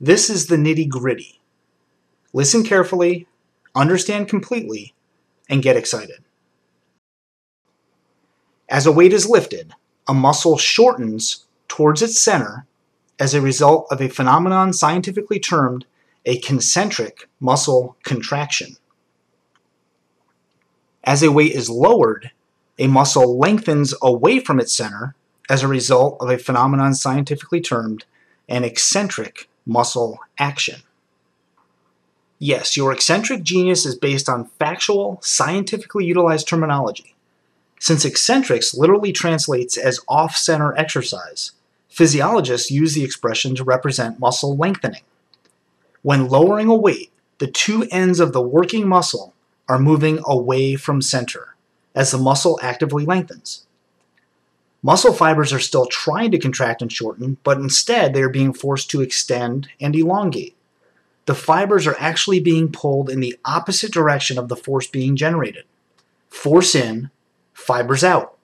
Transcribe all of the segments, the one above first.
This is the nitty gritty. Listen carefully, understand completely, and get excited. As a weight is lifted, a muscle shortens towards its center as a result of a phenomenon scientifically termed a concentric muscle contraction. As a weight is lowered, a muscle lengthens away from its center as a result of a phenomenon scientifically termed an eccentric muscle action. Yes, your eccentric genius is based on factual, scientifically utilized terminology. Since eccentrics literally translates as off center exercise, physiologists use the expression to represent muscle lengthening. When lowering a weight, the two ends of the working muscle are moving away from center as the muscle actively lengthens. Muscle fibers are still trying to contract and shorten, but instead they are being forced to extend and elongate. The fibers are actually being pulled in the opposite direction of the force being generated. Force in, fibers out.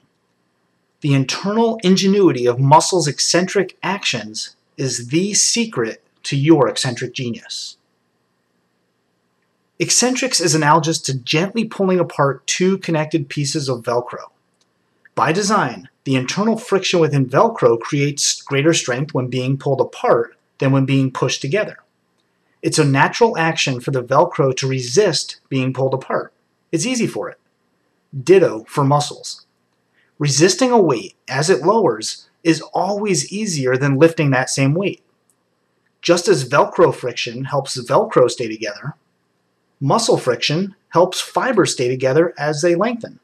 The internal ingenuity of muscles' eccentric actions is the secret to your eccentric genius. Eccentrics is analogous to gently pulling apart two connected pieces of Velcro. By design, the internal friction within Velcro creates greater strength when being pulled apart than when being pushed together. It's a natural action for the Velcro to resist being pulled apart. It's easy for it. Ditto for muscles. Resisting a weight as it lowers is always easier than lifting that same weight. Just as Velcro friction helps Velcro stay together, Muscle friction helps fibers stay together as they lengthen.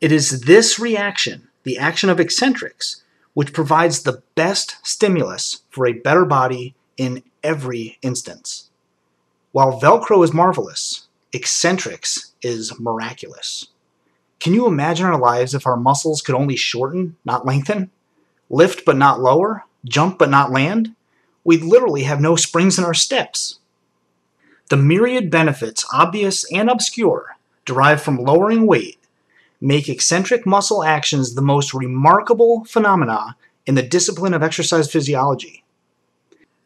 It is this reaction, the action of eccentrics, which provides the best stimulus for a better body in every instance. While Velcro is marvelous, eccentrics is miraculous. Can you imagine our lives if our muscles could only shorten, not lengthen? Lift but not lower? Jump but not land? We'd literally have no springs in our steps. The myriad benefits, obvious and obscure, derived from lowering weight make eccentric muscle actions the most remarkable phenomena in the discipline of exercise physiology.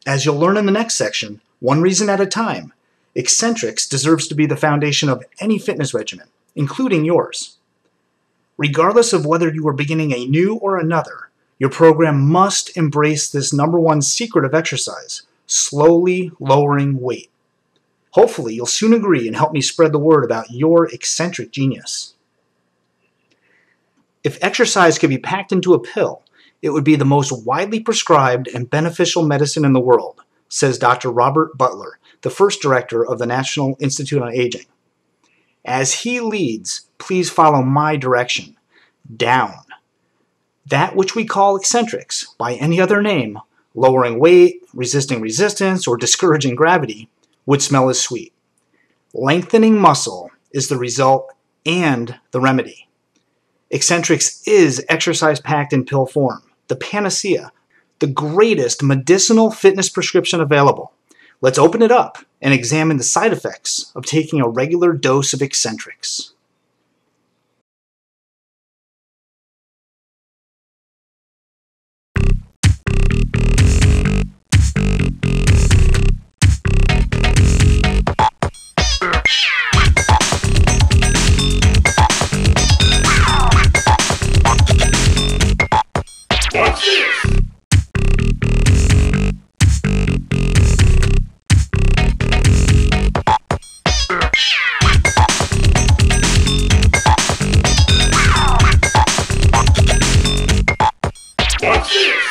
As you'll learn in the next section, one reason at a time, eccentrics deserves to be the foundation of any fitness regimen, including yours. Regardless of whether you are beginning a new or another, your program must embrace this number one secret of exercise, slowly lowering weight. Hopefully, you'll soon agree and help me spread the word about your eccentric genius. If exercise could be packed into a pill, it would be the most widely prescribed and beneficial medicine in the world, says Dr. Robert Butler, the first director of the National Institute on Aging. As he leads, please follow my direction down. That which we call eccentrics, by any other name, lowering weight, resisting resistance, or discouraging gravity, would smell as sweet. Lengthening muscle is the result and the remedy. Eccentrics is exercise packed in pill form, the panacea, the greatest medicinal fitness prescription available. Let's open it up and examine the side effects of taking a regular dose of eccentrics. Cheers!